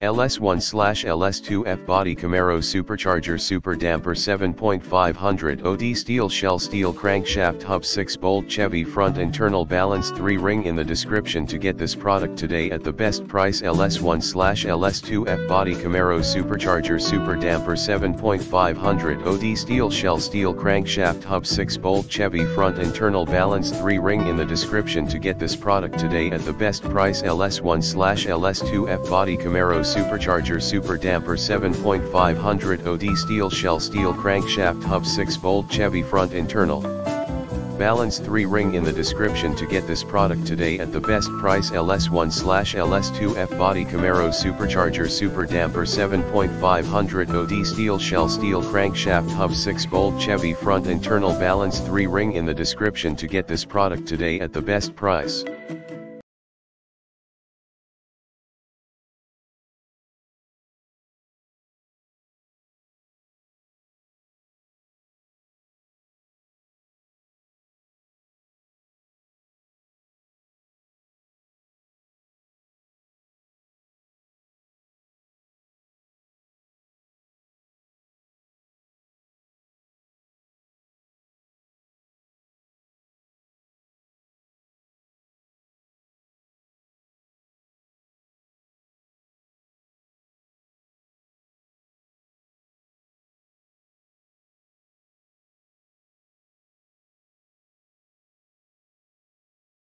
LS1 slash LS2F body Camaro supercharger super damper 7.500 OD steel shell steel crankshaft hub 6 bolt Chevy front internal balance 3 ring in the description to get this product today at the best price. LS1 slash LS2F body Camaro supercharger super damper 7.500 OD steel shell steel crankshaft hub 6 bolt Chevy front internal balance 3 ring in the description to get this product today at the best price. LS1 slash LS2F body Camaro supercharger super damper 7.500 OD steel shell steel crankshaft hub 6 bolt Chevy front internal. Balance 3 ring in the description to get this product today at the best price LS1 slash LS2F body Camaro supercharger super damper 7.500 OD steel shell steel crankshaft hub 6 bolt Chevy front internal balance 3 ring in the description to get this product today at the best price.